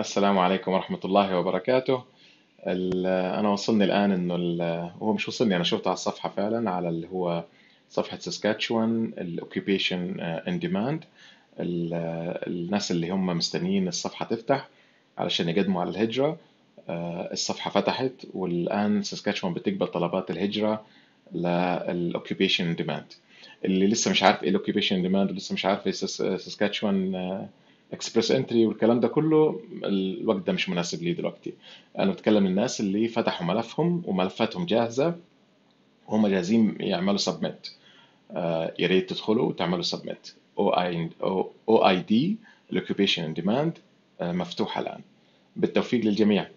السلام عليكم ورحمة الله وبركاته. أنا وصلني الآن إنه هو مش وصلني أنا شفته على الصفحة فعلا على اللي هو صفحة ساسكاتشوان ال occupation in demand الناس اللي هم مستنيين الصفحة تفتح علشان يقدموا على الهجرة آه، الصفحة فتحت والآن ساسكاتشوان بتقبل طلبات الهجرة لل occupation demand اللي لسه مش عارف إيه ال occupation demand ولسه مش عارف إيه ساسكاتشوان Express Entry والكلام ده كله الوقت ده مش مناسب لي دلوقتي. أنا بتكلم للناس اللي فتحوا ملفهم وملفاتهم جاهزة وهم جاهزين يعملوا submit يا ريت تدخلوا وتعملوا submit ال OID ال occupation demand مفتوحه الآن. بالتوفيق للجميع.